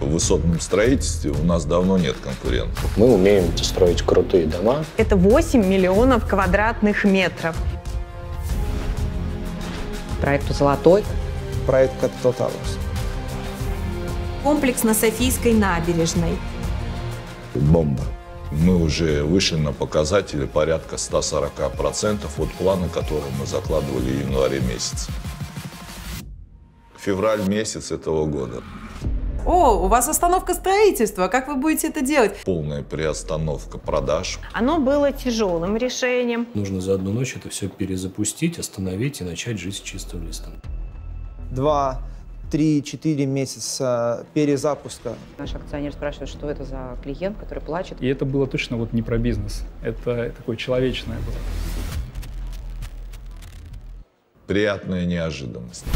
В высотном строительстве у нас давно нет конкурентов. Мы умеем строить крутые дома. Это 8 миллионов квадратных метров. Проекту «Золотой». Проект Capital Towers. Комплекс на Софийской набережной. Бомба. Мы уже вышли на показатели порядка 140% от плана, который мы закладывали в январе месяце. Февраль месяц этого года. О, у вас остановка строительства. Как вы будете это делать? Полная приостановка продаж. Оно было тяжелым решением. Нужно за одну ночь это все перезапустить, остановить и начать жить с чистым листом. Два, три, четыре месяца перезапуска. Наш акционер спрашивает, что это за клиент, который плачет. И это было точно вот не про бизнес. Это такое человечное было. Приятная неожиданность.